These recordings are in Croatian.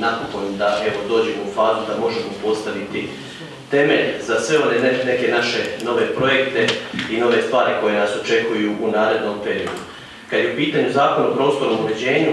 napokon da evo dođemo u fazu da možemo postaviti temelj za sve one neke naše nove projekte i nove stvari koje nas očekuju u narednom periodu. Kad je u pitanju zakon o prostornom uređenju,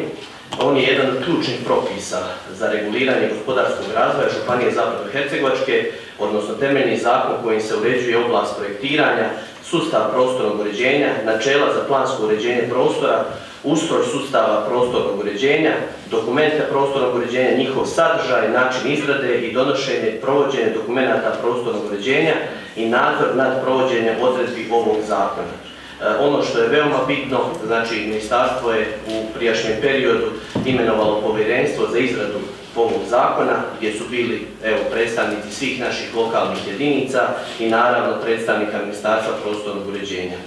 on je jedan od ključnih propisa za reguliranje gospodarskog razvoja Županije Zapadno-Hercegovačke, odnosno temeljni zakon kojim se uređuje oblast projektiranja, sustav prostornog uređenja, načela za plansko uređenje prostora, ustroj sustava prostornog uređenja, dokumente prostornog uređenja, njihov sadržaj, način izrade i donošenje, provođenje dokumenta prostornog uređenja i nadzor nad provođenjem odredbi ovog zakona. E, ono što je veoma bitno, znači ministarstvo je u prijašnjem periodu imenovalo povjerenstvo za izradu ovog zakona gdje su bili evo, predstavnici svih naših lokalnih jedinica i naravno predstavnika ministarstva prostornog uređenja.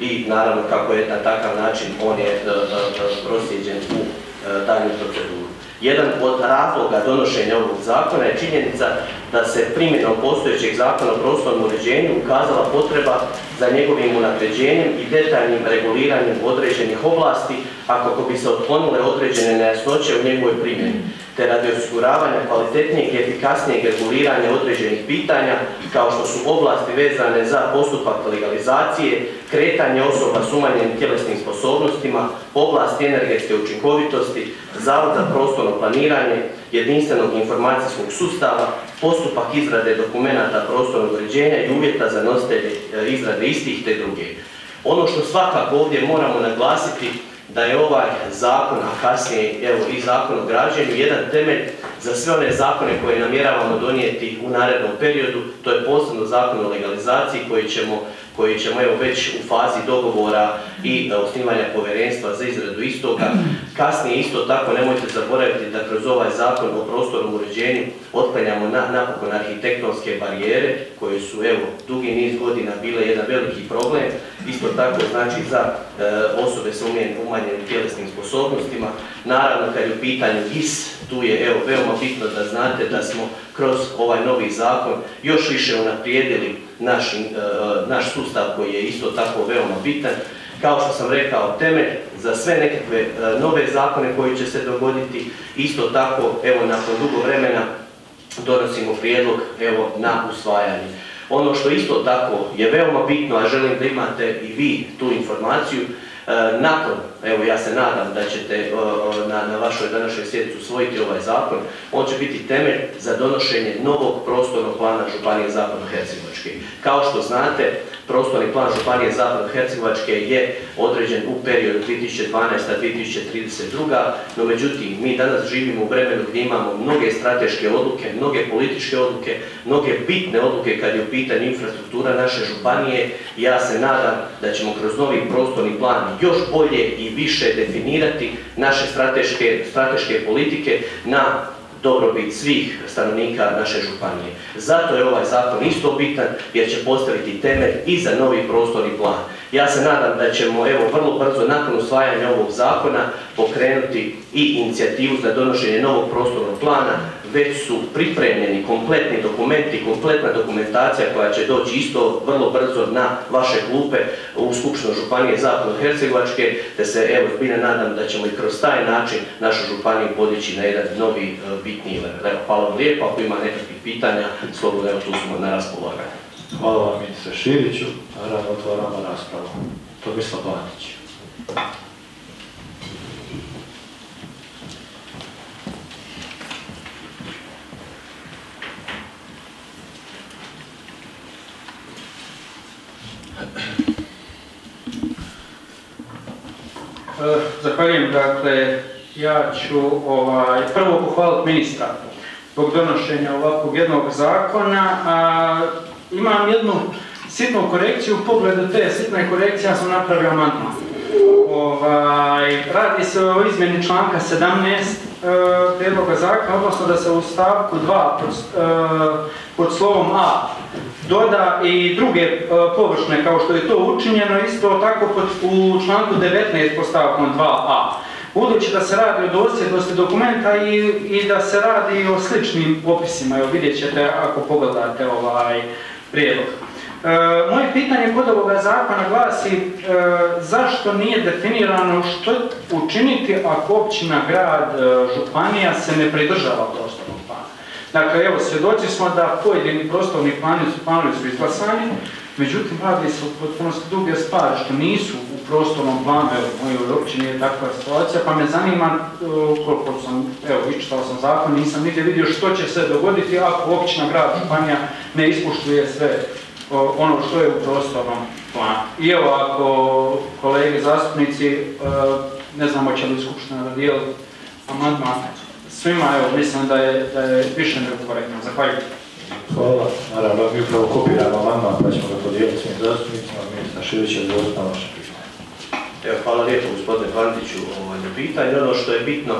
I naravno kako je na takav način on je e, e, prosjeđen u daljnju proceduru. Jedan od razloga donošenja ovog zakona je činjenica da se primjenom postojećeg zakona o prostornom uređenju ukazala potreba za njegovim unapređenjem i detaljnim reguliranjem određenih oblasti, a kako bi se otklonile određene nejasnoće u njegovoj primjeni te radi osiguravanja kvalitetnijeg i efikasnijeg reguliranja određenih pitanja kao što su oblasti vezane za postupak legalizacije, kretanje osoba s umanjenim tjelesnim sposobnostima, oblasti energetske učinkovitosti, zavod za prostorno planiranje, jedinstvenog informacijskog sustava, postupak izrade dokumenata prostornog uređenja i uvjeta za nositelje e, izrade istih te druge. Ono što svakako ovdje moramo naglasiti da je ovaj zakon, a kasnije evo, i zakon o građenju, jedan temelj za sve one zakone koje namjeravamo donijeti u narednom periodu. To je posebno zakon o legalizaciji koji ćemo koji ćemo evo već u fazi dogovora i osnivanja povjerenstva za izradu istoga. Kasnije isto tako nemojte zaboraviti da kroz ovaj zakon o prostornom uređenju otklanjamo na, napokon arhitektonske barijere koje su evo dugi niz godina bile jedan veliki problem. Isto tako znači za e, osobe sa umanjenim tjelesnim sposobnostima. Naravno kad je u pitanju GIS, tu je evo veoma bitno da znate da smo kroz ovaj novi zakon još više unaprijedili naš, e, naš sustav koji je isto tako veoma bitan. Kao što sam rekao, temelj za sve nekakve e, nove zakone koji će se dogoditi, isto tako, evo, nakon dugo vremena donosimo prijedlog, evo, na usvajanje. Ono što isto tako je veoma bitno, a želim da imate i vi tu informaciju, E, nakon, evo ja se nadam da ćete na, na vašoj današnjoj sjednici usvojiti ovaj zakon, on će biti temelj za donošenje novog prostornog plana Županije Zapadno-Hercegovačke. Kao što znate, prostorni plan Županije Zapadno-Hercegovačke je određen u periodu 2012-2032, no međutim, mi danas živimo u vremenu gdje imamo mnoge strateške odluke, mnoge političke odluke, mnoge bitne odluke kad je u pitanju infrastruktura naše županije. Ja se nadam da ćemo kroz novi prostorni plan još bolje i više definirati naše strateške, strateške politike na dobrobit svih stanovnika naše županije. Zato je ovaj zakon isto bitan jer će postaviti temelj i za novi prostorni plan. Ja se nadam da ćemo evo vrlo brzo nakon usvajanja ovog zakona pokrenuti i inicijativu za donošenje novog prostornog plana već su pripremljeni kompletni dokumenti, kompletna dokumentacija koja će doći isto vrlo brzo na vaše klupe u Skupštinu Županije Zapadno-Hercegovačke, te se evo zbilja nadam da ćemo i kroz taj način našu županiju podići na jedan novi e, bitni level. Evo, hvala vam lijepo, ako ima nekakvih pitanja, slobodno evo tu smo na raspolaganju. Hvala vam ministre Širiću, rado otvaramo raspravu. Tomislav Banić. Zahvaljujem, dakle, ja ću ovaj, prvo pohvaliti ministra zbog donošenja ovakvog jednog zakona. A, imam jednu sitnu korekciju, u pogledu te sitne korekcije ja sam napravio amandman. Ovaj, radi se o izmjeni članka 17 e, prijedloga zakona, odnosno da se u stavku 2 pod, e, pod slovom A doda i druge e, površne kao što je to učinjeno, isto tako u članku 19 pod stavkom 2a. Budući da se radi o dosljednosti dokumenta i, i da se radi o sličnim opisima, evo vidjet ćete ako pogledate ovaj prijedlog. moje pitanje kod ovoga zakona glasi e, zašto nije definirano što učiniti ako općina, grad, e, županija se ne pridržava prostornog plana. Dakle, evo, svjedoci smo da pojedini prostorni planovi su izglasani, međutim, radi se o potpunosti druge stvari, što nisu u prostornom planu, evo, u mojoj općini je takva situacija, pa me zanima, e, koliko sam, evo, iščitao sam zakon, nisam nigdje vidio što će se dogoditi ako općina, grad, županija ne ispuštuje sve ono što je u prostornom planu. I evo, ako kolege zastupnici, e, ne znam hoće li skupština radijeliti amandman, svima, evo, mislim da je, da je više nego korektno. Zahvaljujem. Hvala. Naravno, mi upravo kopiramo amandman pa ćemo ga podijeliti svim zastupnicima. Ministar Širić je na vaše pitanje. Evo, hvala lijepo gospodine Bandiću ovaj, na pitanju. Ono što je bitno,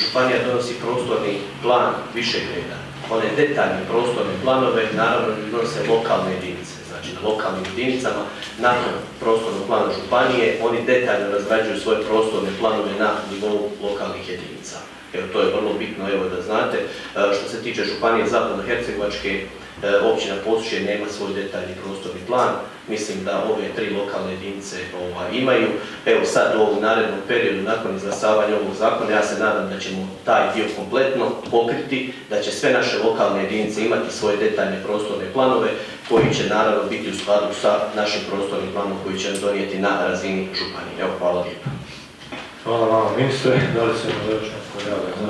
županija donosi prostorni plan višeg reda. One detaljne prostorne planove naravno donose lokalne jedinice. Znači na lokalnim jedinicama, nakon prostornog plana županije, oni detaljno razrađuju svoje prostorne planove na nivou lokalnih jedinica. Evo, to je vrlo bitno, evo da znate. E, Što se tiče Županije Zapadno-Hercegovačke, e, općina Posušje nema svoj detaljni prostorni plan. Mislim da ove tri lokalne jedinice ovaj, imaju. Evo sad u ovom narednom periodu, nakon izglasavanja ovog zakona, ja se nadam da ćemo taj dio kompletno pokriti, da će sve naše lokalne jedinice imati svoje detaljne prostorne planove, koji će naravno biti u skladu sa našim prostornim planom koji će donijeti na razini županije. Evo, hvala lijepo. Hvala vama ministre. Da li se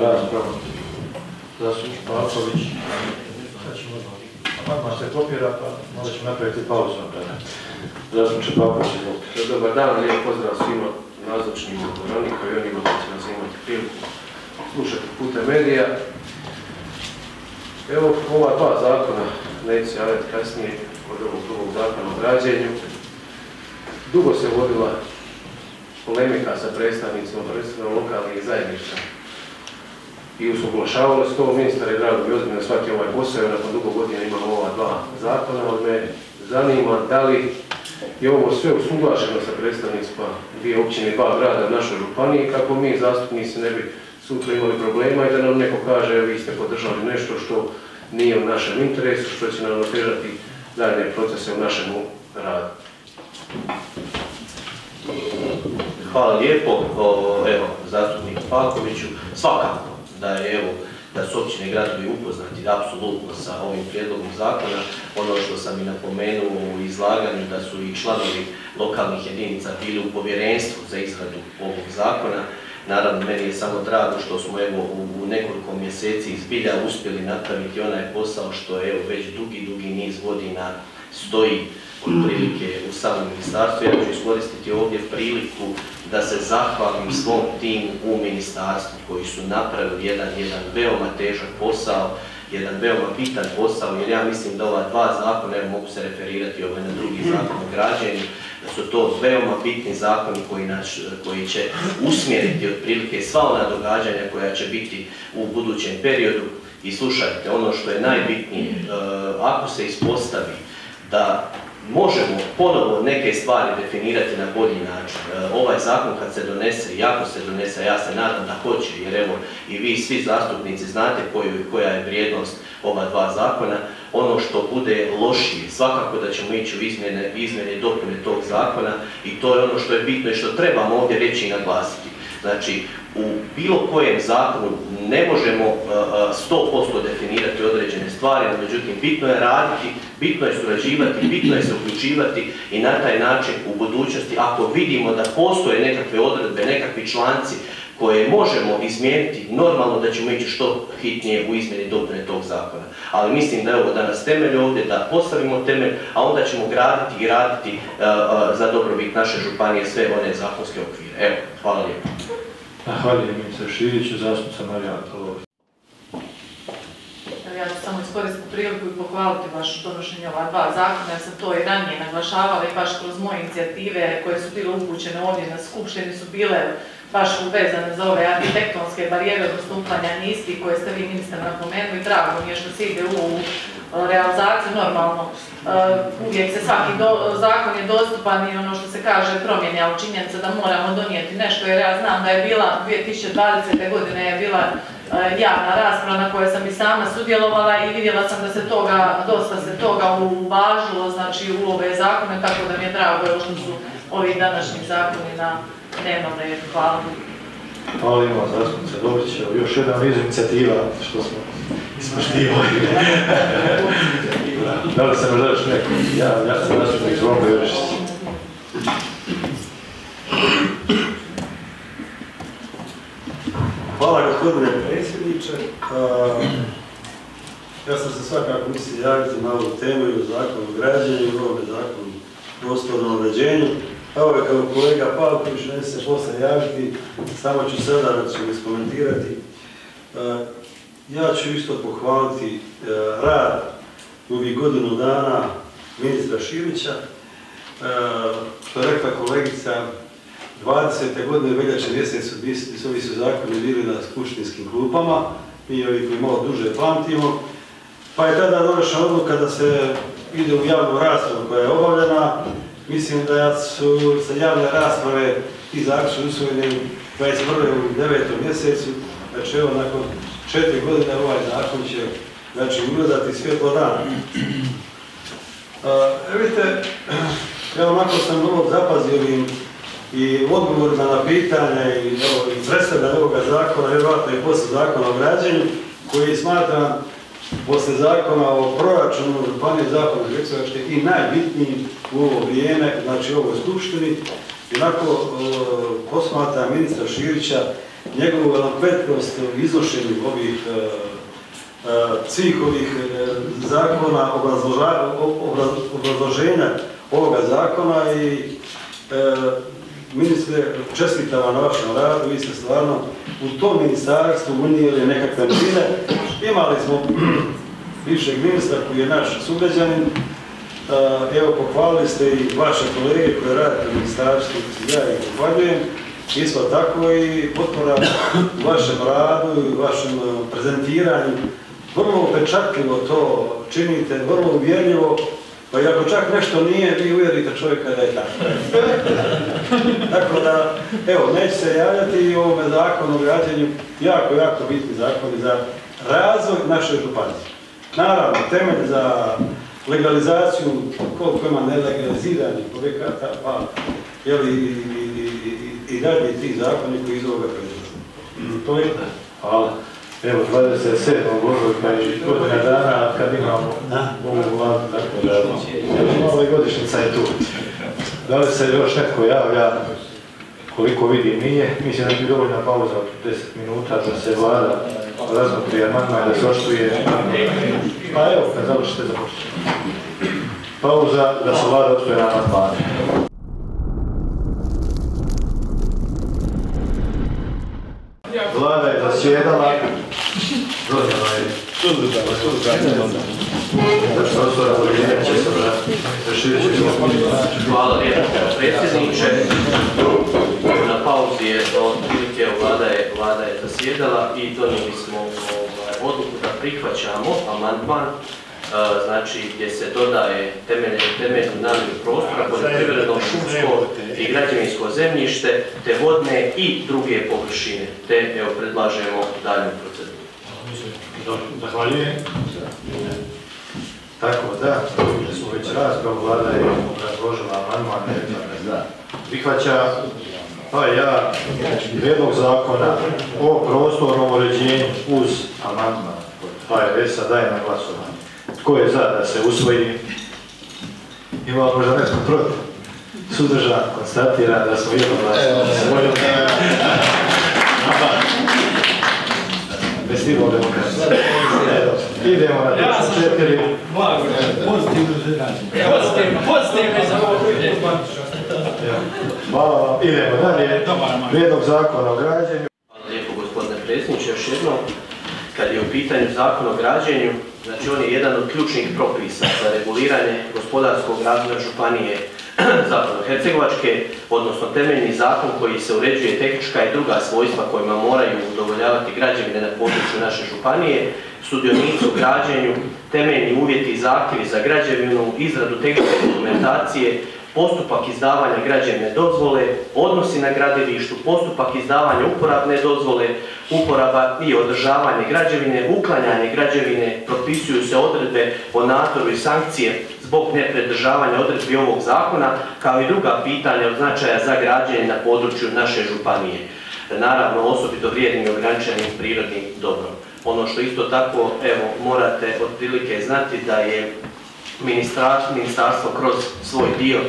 raspravu? Zastupnik Pavković. Amandman se kopira, pa možda ćemo napraviti pauzu. Zastupniče Pavković, izvolite. Dobar dan, lijep pozdrav svima nazočnim u kao i onima koji će nas imati priliku slušati putem medija. Evo ova dva zakona, neću se javiti kasnije od ovog drugog zakona o građenju. Dugo se vodila polemika sa predstavnicima, prvenstveno lokalnih zajednica i usuglašavalo se to, ministar je drago i ozbiljno shvatio ovaj posao, jer nakon dugo godina imamo ova dva zakona, od me zanima da li je ovo sve usuglašeno sa predstavnicima dvije općine i dva grada u našoj županiji, kako mi zastupnici ne bi sutra imali problema i da nam neko kaže vi ste podržali nešto što nije u našem interesu, što će nam otežati daljnje procese u našemu radu. Hvala lijepo, evo, zastupniku Palkoviću. Svakako da je, evo, da su općine gradovi upoznati apsolutno sa ovim prijedlogom zakona. Ono što sam i napomenuo u izlaganju da su i članovi lokalnih jedinica bili u povjerenstvu za izradu ovog zakona. Naravno, meni je samo drago što smo evo u nekoliko mjeseci izbilja uspjeli napraviti onaj posao što evo već dugi, dugi niz godina stoji otprilike u samom ministarstvu. Ja ću iskoristiti ovdje priliku da se zahvalim svom timu u ministarstvu koji su napravili jedan, jedan veoma težak posao, jedan veoma bitan posao, jer ja mislim da ova dva zakona, evo mogu se referirati ovaj na drugi zakon o građenju, da su to veoma bitni zakoni koji, naš, koji će usmjeriti otprilike sva ona događanja koja će biti u budućem periodu. I slušajte, ono što je najbitnije, e, ako se ispostavi da možemo ponovo neke stvari definirati na bolji način. E, Ovaj zakon kad se donese, i ako se donese, ja se nadam da hoće, jer evo i vi svi zastupnici znate koju, koja je vrijednost ova dva zakona, ono što bude lošije, svakako da ćemo ići u izmjene i dopune tog zakona i to je ono što je bitno i što trebamo ovdje reći i naglasiti. Znači, u bilo kojem zakonu ne možemo uh, uh, 100% definirati određene stvari, no međutim bitno je raditi, bitno je surađivati, bitno je se uključivati i na taj način u budućnosti ako vidimo da postoje nekakve odredbe, nekakvi članci koje možemo izmijeniti, normalno da ćemo ići što hitnije u izmjeni dopune tog zakona. Ali mislim da je ovo danas temelj ovdje, da postavimo temelj, a onda ćemo graditi i raditi uh, za dobrobit naše županije sve one zakonske okvire. Evo, hvala lijepo. Zahvaljujem ministar Širiću, zastupnica Marija Antolović. Evo, Ja ću samo iskoristiti priliku i pohvaliti vaše donošenje ova dva zakona, jer sam to i ranije naglašavala i baš kroz moje inicijative koje su bile upućene ovdje na skupštini su bile baš uvezane za ove arhitektonske barijere dostupanja niskih koje ste vi ministar napomenuli. Drago mi je što se ide u ovu realizaciju normalno. Uh, uvijek se svaki zakon je dostupan i ono što se kaže promjene, ali činjenica da moramo donijeti nešto jer ja znam da je bila 2020. godine je bila javna rasprava na kojoj sam i sama sudjelovala i vidjela sam da se toga, dosta se toga uvažilo, znači u ove zakone, tako da mi je drago što su ovi današnji zakoni na dnevnom redu. Hvala. Hvala ima zastupnica Dobrić, još jedna niz inicijativa što smo ispoštivali. da li se možda još neko? Ja, ja sam zastupnik Zvonko Jurišić. Hvala gospodine predsjedniče. Ja sam se svakako mislio javiti na ovu temu i o zakonu o građenju i ovome zakonu o prostornom uređenju. Evo je kao kolega Pavković, ne se posle javiti, samo ću sada recimo iskomentirati. Ja ću isto pohvaliti a, rad ovih godinu dana ministra Šilića. A, Što je rekla kolegica, 20. godine veljače mjesec su, su ovi su zakoni bili na skupštinskim klupama, mi ovi koji malo duže pamtimo, pa je tada donošena odluka da se ide u javnu raspravu koja je obavljena. Mislim da su sa javne rasprave ti zakoni usvojeni 21. u 9. mjesecu, znači evo nakon četiri godine ovaj zakon će znači, ugledati svjetlo dana. A, vidite, ja onako sam vrlo zapazio ovim i odgovorima na pitanja i, evo, i ovoga zakona, vjerojatno i poslije zakona o građenju, koji smatram poslije zakona o proračunu Županije Zapadne Hercegovačke i najbitniji u ovo vrijeme, znači u ovoj skupštini, jednako e, posmatra ministra Širića njegovu elokventnost u iznošenju ovih e, e, svih ovih zakona, obrazloženja ovoga zakona i ministre, čestitam na vašem radu, vi ste stvarno u tom ministarstvu unijeli nekakve novine. Imali smo bivšeg ministra koji je naš sugrađanin, evo pohvalili ste i vaše kolege koje radite u ministarstvu, ja ih pohvaljujem. Isto tako i potpora vašem radu i vašem e, prezentiranju. Vrlo upečatljivo to činite, vrlo uvjerljivo, pa i ako čak nešto nije, vi uvjerite čovjeka da je tako. Tako da, evo, neće se javljati i ovome zakonu o građenju, jako, jako bitni zakoni za razvoj naše županije. Naravno, temelj za legalizaciju, koliko ima nelegaliziranih objekata, pa, i, i, i, i, i dalje ti zakoni koji iz ovoga proizlaze. To je Hvala. Evo, 27. ožujka i godina dana kad imamo ovu vladu, tako da malo i godišnjica je tu. Da li se još netko javlja, koliko vidi nije, mislim da bi dovoljna pauza od 10 minuta da se vlada razmotri amandman da se oštuje. Pa evo, kad završite, započet Pauza da se vlada oštuje na amandmane. Vlada je zasjedala. Dodjela je. Prostora uređenja će se raširiti. Hvala lijepo predsjedniče. Na pauzi je otprilike evo, vlada je, vlada je zasjedala i donijeli smo ovaj, odluku da prihvaćamo amandman e, znači gdje se dodaje temelje, temeljnu namjenu prostora, poljoprivredno, šumsko i građevinsko zemljište, te vodne i druge površine, te evo predlažemo dalju proceduru. Zahvaljujem. Tako da, da smo već raspravu, vlada je obrazložila amandman, da prihvaća, pa ja prijedlog zakona o prostornom uređenju uz amandman HRS-a daje na glasovanje. Tko je za da se usvoji? Ima možda netko protiv? Suzdržan, konstatira da smo jednoglasno usvojili. Festival demokracije. Idemo na Ja 34. Blago, pozitivno iznenađen. Pozitivno, pozitivno za ovo. Hvala vam. Idemo dalje. Prijedlog zakona o građenju. Hvala lijepo gospodine predsjedniče, još jednom. Kad je u pitanju zakon o građenju, znači on je jedan od ključnih propisa za reguliranje gospodarskog razvoja županije Zapadno-Hercegovačke, odnosno temeljni zakon koji se uređuje tehnička i druga svojstva kojima moraju udovoljavati građevine na području naše županije, sudionici građenju, temeljni uvjeti i zahtjevi za građevinu, izradu tehničke dokumentacije, postupak izdavanja građevne dozvole, odnosi na gradilištu, postupak izdavanja uporabne dozvole, uporaba i održavanje građevine, uklanjanje građevine, propisuju se odredbe o nadzoru i sankcije zbog nepredržavanja odredbi ovog zakona, kao i druga pitanja od značaja za građenje na području naše županije. Naravno, osobito vrijednim i ograničenim prirodnim dobrom. Ono što isto tako, evo, morate otprilike znati da je ministarstvo kroz svoj dio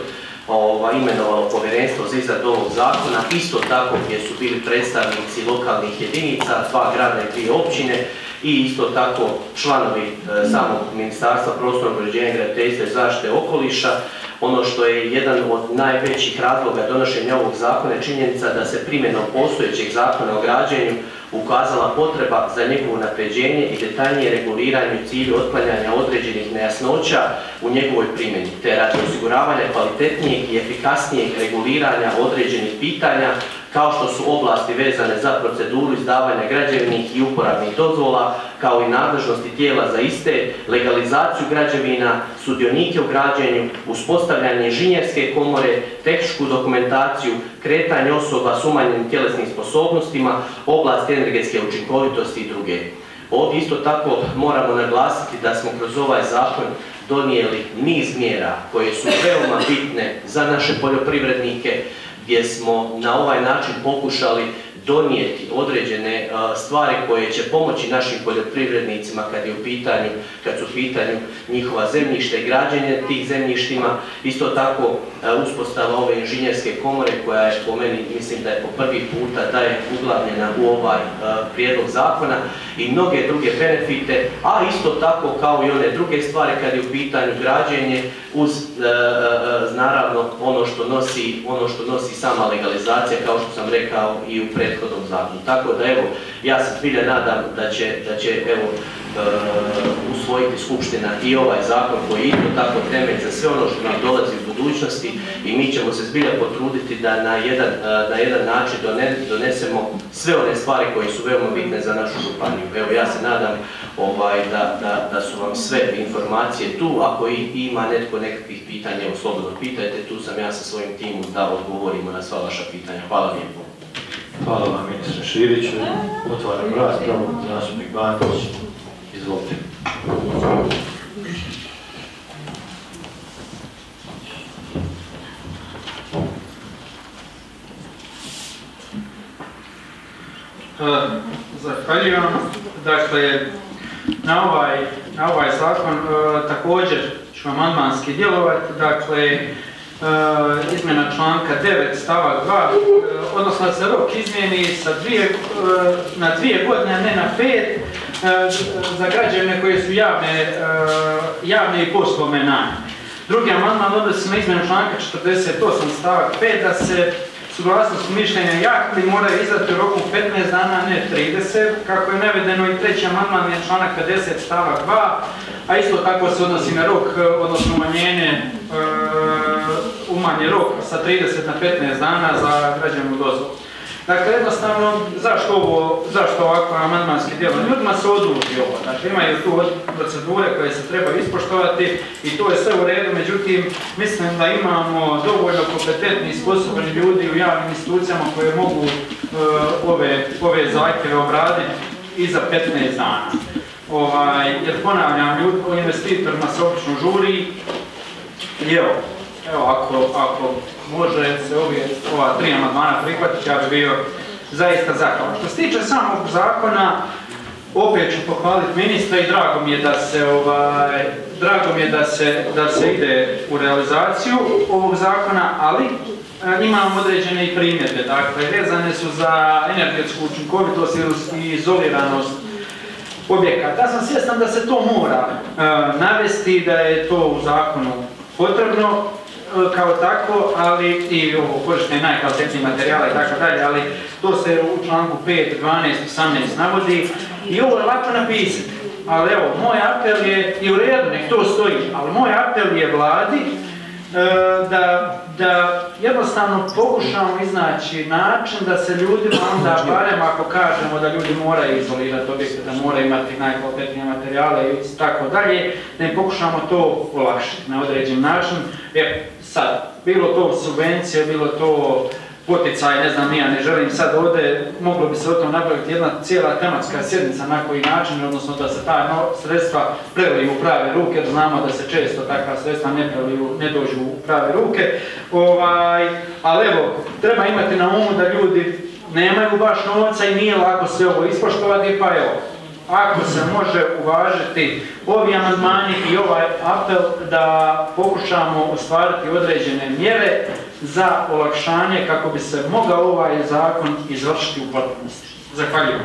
ova, imenovalo povjerenstvo za izradu ovog zakona, isto tako gdje su bili predstavnici lokalnih jedinica, dva grada i dvije općine i isto tako članovi e, samog ministarstva prostornog uređenja, graditeljstva i zaštite okoliša. Ono što je jedan od najvećih razloga donošenja ovog zakona je činjenica da se primjenom postojećeg zakona o građenju ukazala potreba za njegovo unapređenje i detaljnije reguliranje u cilju otklanjanja određenih nejasnoća u njegovoj primjeni, te radi osiguravanja kvalitetnijeg i efikasnijeg reguliranja određenih pitanja kao što su oblasti vezane za proceduru izdavanja građevnih i uporabnih dozvola, kao i nadležnosti tijela za iste, legalizaciju građevina, sudionike u građenju, uspostavljanje inženjerske komore, tehničku dokumentaciju, kretanje osoba s umanjenim tjelesnim sposobnostima, oblast energetske učinkovitosti i druge. Ovdje isto tako moramo naglasiti da smo kroz ovaj zakon donijeli niz mjera koje su veoma bitne za naše poljoprivrednike, gdje smo na ovaj način pokušali donijeti određene a, stvari koje će pomoći našim poljoprivrednicima kad je u pitanju, kad su u pitanju njihova zemljišta i građenje tih zemljištima. Isto tako a, uspostava ove inženjerske komore koja je po meni, mislim da je po prvi puta da je uglavljena u ovaj a, prijedlog zakona i mnoge druge benefite, a isto tako kao i one druge stvari kad je u pitanju građenje uz e, e, naravno ono što nosi ono što nosi sama legalizacija kao što sam rekao i u prethodnom zakonu. Tako da evo ja se zbilja nadam da će da će evo e, usvojiti skupština i ovaj zakon koji je isto tako temelj za sve ono što nam dolazi u budućnosti i mi ćemo se zbilja potruditi da na jedan, na jedan način done- donesemo sve one stvari koje su veoma bitne za našu županiju. Evo ja se nadam ovaj, da, da, da su vam sve informacije tu, ako i ima netko nekakvih pitanja, evo slobodno pitajte, tu sam ja sa svojim timom da odgovorimo na sva vaša pitanja. Hvala lijepo. Hvala vam ministre Širiću. Otvaram raspravu. Zastupnik Banković. Izvolite. E, Zahvaljujem. Dakle, na ovaj, na ovaj zakon e, također ću amandmanski djelovati. Dakle, izmjena članka 9 stavak 2, e, odnosno da se rok izmijeni sa dvije, e, na dvije godine, ne na pet, za građane koje su javne, javne i poslovne namjene. Drugi amandman odnosi se na izmjenu članka 48 stavak 5 da se suglasnost mišljenja jakli mora izdati u roku 15 dana, ne 30, kako je navedeno i treći amandman je članak 50 stavak 2, a isto tako se odnosi na rok, e, odnosno umanjenje, e, umanje rok sa 30 na 15 dana za građanu dozvolu. Dakle, jednostavno, zašto ovo, zašto ovako amandmanski djelo? Ljudima se odluči ovo, dakle, imaju tu procedure koje se treba ispoštovati i to je sve u redu, međutim, mislim da imamo dovoljno kompetentni i sposobni ljudi u javnim institucijama koje mogu e, ove, ove zahtjeve obraditi i za 15 dana. Ovaj, jer ponavljam, ljudi, investitorima se obično žuri i evo, evo ako, ako može se ovi, ova tri amandmana prihvatiti, ja bih bio zaista zahvalan. Što se tiče samog zakona, opet ću pohvaliti ministra i drago mi je da se ovaj, drago mi je da se, da se ide u realizaciju ovog zakona, ali e, imam određene i primjedbe, dakle, vezane su za energetsku učinkovitost i izoliranost objekata. Ja sam svjestan da se to mora e, navesti, da je to u zakonu potrebno kao tako, ali i ovo korištenje najkvalitetnijih materijala i tako dalje, ali to se u članku 5, 12, 18 navodi i ovo je lako napisati. Ali evo, moj apel je, i u redu, nek to stoji, ali moj apel je vladi e, da, da jednostavno pokušamo iznaći način da se ljudima onda, barem ako kažemo da ljudi moraju izolirati objekte, da moraju imati najkvalitetnije materijale i tako dalje, da im pokušamo to olakšati na određen način. Jer sad, bilo to subvencije, bilo to poticaj, ne znam, ja ne želim sad ovdje, moglo bi se o tom napraviti jedna cijela tematska sjednica na koji način, odnosno da se ta sredstva preliju u prave ruke, da znamo da se često takva sredstva ne, preliju, ne dođu u prave ruke, ovaj, ali evo, treba imati na umu da ljudi nemaju baš novca i nije lako sve ovo ispoštovati, pa evo, ako se može uvažiti ovi amandmani i ovaj apel da pokušamo ostvariti određene mjere za olakšanje kako bi se mogao ovaj zakon izvršiti u potpunosti. Zahvaljujem.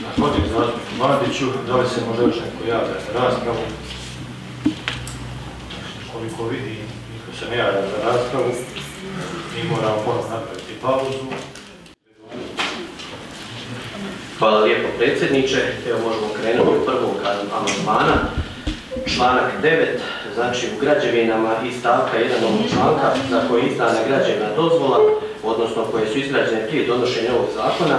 Zahvaljujem zastupniku Mladiću. Da li se može još neko javlja za raspravu? Koliko vidim, niko se ne javlja za raspravu. Mi moramo ponovno napraviti pauzu. Hvala lijepo predsjedniče. Evo možemo krenuti od prvog amandmana. Članak 9, znači u građevinama iz stavka 1 ovog članka za koje je izdana građevna dozvola, odnosno koje su izgrađene prije donošenja ovog zakona,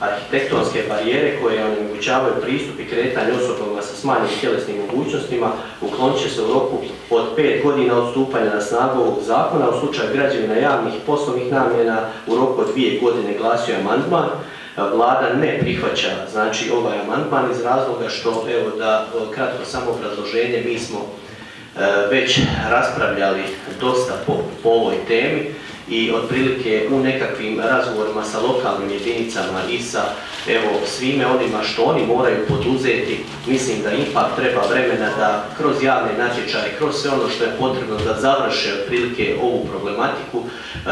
arhitektonske barijere koje onemogućavaju pristup i kretanje osobama sa smanjenim tjelesnim mogućnostima uklonit će se u roku od 5 godina od stupanja na snagu ovog zakona u slučaju građevina javnih i poslovnih namjena u roku od 2 godine glasio je amandman. Vlada ne prihvaća znači ovaj amandman iz razloga što, evo da e, kratko samo obrazloženje, mi smo e, već raspravljali dosta po ovoj temi i otprilike u nekakvim razgovorima sa lokalnim jedinicama i sa evo svime onima što oni moraju poduzeti, mislim da ipak treba vremena da kroz javne natječaje, kroz sve ono što je potrebno da završe otprilike ovu problematiku, e,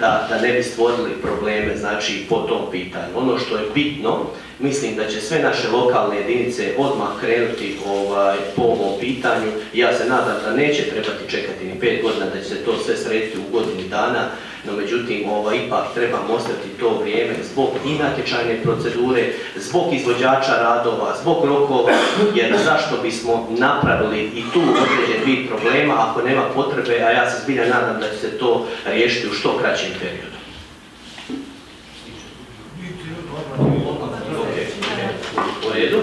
da, da ne bi stvorili probleme znači po tom pitanju. Ono što je bitno, mislim da će sve naše lokalne jedinice odmah krenuti ovaj, po ovom pitanju. Ja se nadam da neće trebati čekati ni pet godina, da će se to sve srediti u godini dana, no međutim ovaj, ipak trebamo ostati to vrijeme zbog i natječajne procedure, zbog izvođača radova, zbog rokova, jer zašto bismo napravili i tu određen vid problema ako nema potrebe, a ja se zbilja nadam da će se to riješiti u što kraćem periodu. U redu.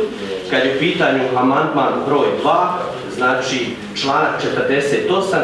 Kad je u pitanju amandman broj 2, znači članak 48,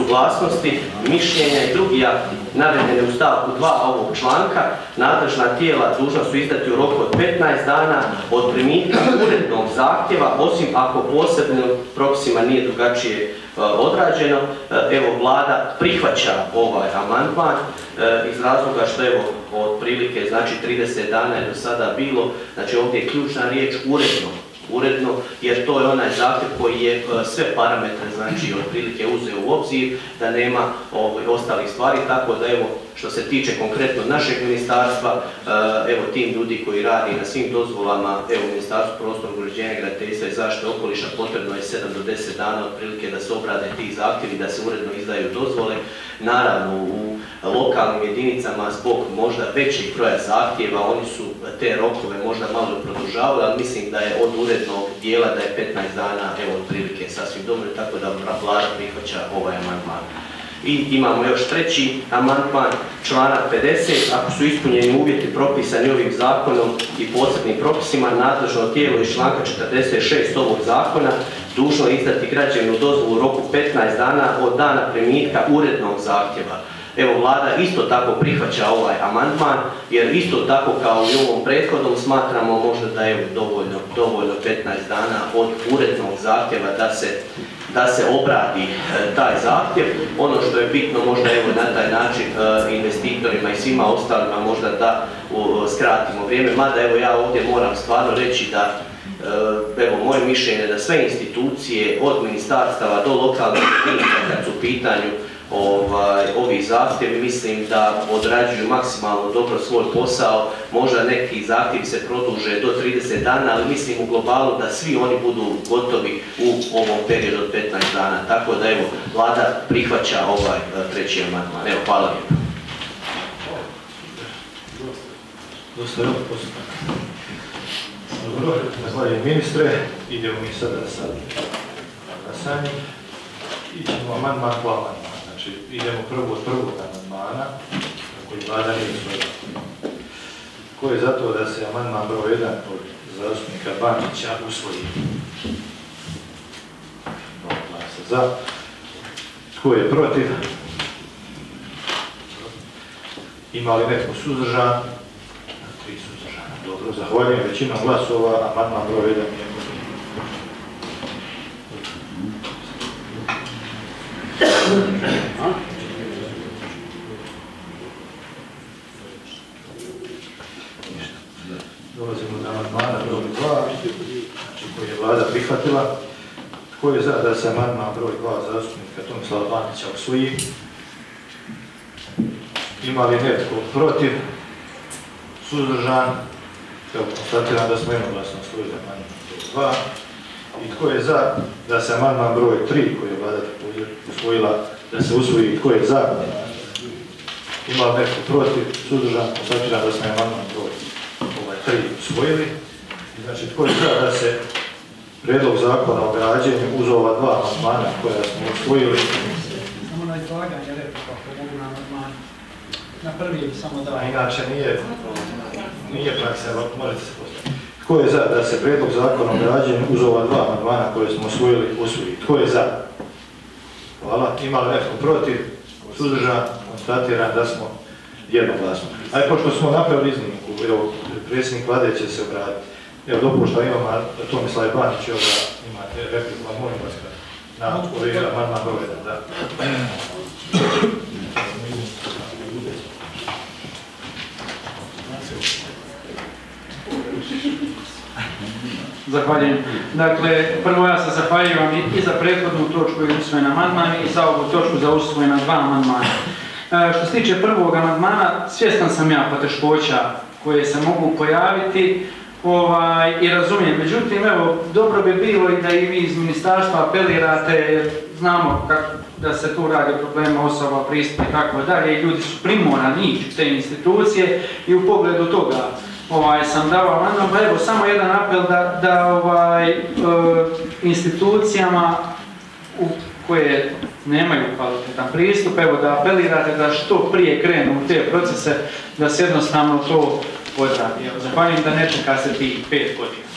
suglasnosti, mišljenja i drugi akti navedene u stavku 2 ovog članka, nadležna tijela dužna su izdati u roku od 15 dana od primitka urednog zahtjeva, osim ako posebnim propisima nije drugačije e, odrađeno. E, evo, vlada prihvaća ovaj amandman e, iz razloga što evo, otprilike, znači 30 dana je do sada bilo, znači ovdje je ključna riječ uredno uredno, jer to je onaj zahtjev koji je e, sve parametre, znači otprilike uzeo u obzir, da nema ovaj, ostalih stvari, tako da evo, što se tiče konkretno našeg ministarstva, e, evo tim ljudi koji radi na svim dozvolama, evo Ministarstvo prostornog uređenja, graditeljstva i zaštite okoliša potrebno je 7 do 10 dana otprilike da se obrade ti zahtjevi, da se uredno izdaju dozvole. Naravno, u lokalnim jedinicama zbog možda većeg broja zahtjeva, oni su te rokove možda malo produžavali, ali mislim da je od urednog dijela da je 15 dana, evo otprilike sasvim dobro, tako da vlada prihvaća ovaj amandman. I imamo još treći amandman, članak 50. Ako su ispunjeni uvjeti propisani ovim zakonom i posebnim propisima, nadležno tijelo iz članka 46 ovog zakona dužno je izdati građevnu dozvolu u roku 15 dana od dana primitka urednog zahtjeva. Evo, vlada isto tako prihvaća ovaj amandman, jer isto tako kao i ovom prethodnom smatramo možda da je dovoljno, dovoljno 15 dana od urednog zahtjeva da se da se obradi e, taj zahtjev. Ono što je bitno možda evo na taj način e, investitorima i svima ostalima možda da skratimo vrijeme, mada evo ja ovdje moram stvarno reći da e, evo moje mišljenje da sve institucije od ministarstava do lokalnih jedinica kad su u pitanju ovaj, ovi zahtjevi, mislim da odrađuju maksimalno dobro svoj posao, možda neki zahtjevi se produže do 30 dana, ali mislim u globalu da svi oni budu gotovi u ovom periodu od 15 dana, tako da evo, vlada prihvaća ovaj eh, treći amandman. Evo, hvala lijepo. Dobro, zahvaljujem ministre. Idemo mi sada sa glasanjem. Ićemo amandman po amandman. Znači, idemo prvo od prvog amandmana, koji vlada nije svoje. Ko je za to da se amandman broj 1 od zastupnika Bančića usvoji? Glasa za. Tko je protiv? Ima li netko suzdržan? Tri suzdržana. Dobro, zahvaljujem većinom glasova, amandman broj 1 je Dolazimo do amandmana broj 2, znači koji je vlada prihvatila. Tko je za da se amandman broj 2 zastupnika Tomislava Bandića usvoji? Ima li netko protiv? Suzdržan? Evo, konstatiram da smo jednoglasno usvojili amandman broj 2. I tko je za da se amandman broj 3 koji je vlada usvojila, da se usvoji? Tko je za? Ima li netko protiv? Suzdržan? Konstatiram da smo amandman broj ovaj, 3 usvojili. I Znači, tko je za da se Prijedlog zakona o građenju uz ova dva amandmana koja smo usvojili. Samo na izlaganje replika, ako mogu na amandman. Na prvi samo da. A inače nije, nije praksa, morate se postaviti. Tko je za da se prijedlog zakona o građenju uz ova dva amandmana koje smo usvojili usvoji? Tko je za? Hvala. Ima li netko protiv? Suzdržan? Konstatiram da smo jednoglasno. Ajde, pošto smo napravili iznimku, evo, predsjednik vlade će se obratiti. Evo, dopušta imamo Tomislav Ivanić, evo da imate repliku, a molim vas na ovaj amandman broj da. Zahvaljujem. Dakle, prvo ja se zahvaljujem i- i za prethodnu točku i usvojen amandman i za ovu točku za usvojena dva amandmana. E, što se tiče prvog amandmana, svjestan sam ja poteškoća koje se mogu pojaviti ovaj, i razumijem. Međutim, evo, dobro bi bilo i da i vi iz ministarstva apelirate, znamo kako da se tu radi o problema osoba, pristupa i tako dalje, i ljudi su primorani ići u te institucije i u pogledu toga ovaj, sam dao amandman, pa evo samo jedan apel da, da ovaj, e, institucijama koje nemaju kvalitetan pristup, evo da apelirate da što prije krenu u te procese, da se jednostavno to Evo, Zahvaljujem da ne čeka se tih pet godina.